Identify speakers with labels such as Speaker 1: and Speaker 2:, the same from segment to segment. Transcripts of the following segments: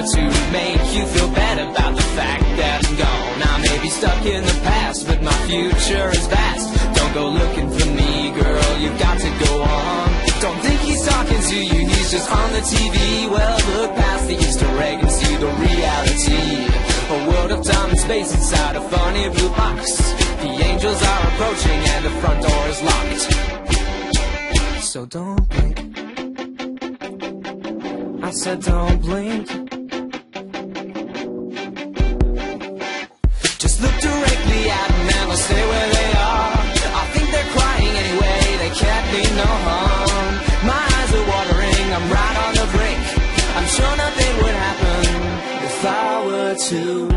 Speaker 1: to make you feel better about the fact that I'm gone. I may be stuck in the past, but my future is vast. Don't go looking for me, girl, you've got to go on. Don't think he's talking to you, he's just on the TV. Well, look past the Easter egg and see the reality. A world of time and space inside a funny blue box. The angels are approaching and the front door is locked. So don't blink. I said don't blink. Were to.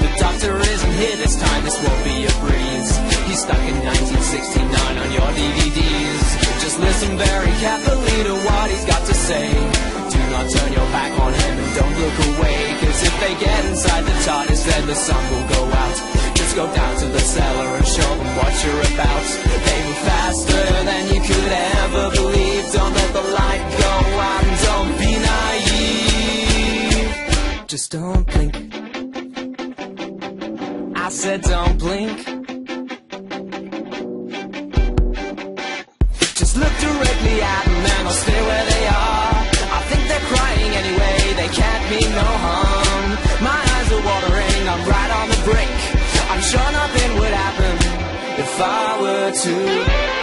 Speaker 1: The doctor isn't here this time, this won't be a breeze. He's stuck in 1969 on your DVDs. Just listen very carefully to what he's got to say. Do not turn your back on him and don't look away. Cause if they get inside the TARDIS, then the sun will go out. Just go down to the cellar and show them what you're about. Just don't blink. I said don't blink. Just look directly at them and they'll stay where they are. I think they're crying anyway, they can't mean no harm. My eyes are watering, I'm right on the brink. I'm sure nothing would happen if I were to.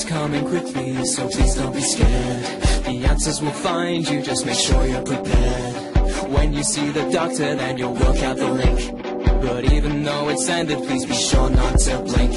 Speaker 1: Future's coming quickly, so please don't be scared. The answers will find you, just make sure you're prepared. When you see the doctor, then you'll work out the link. But even though it's ended, please be sure not to blink.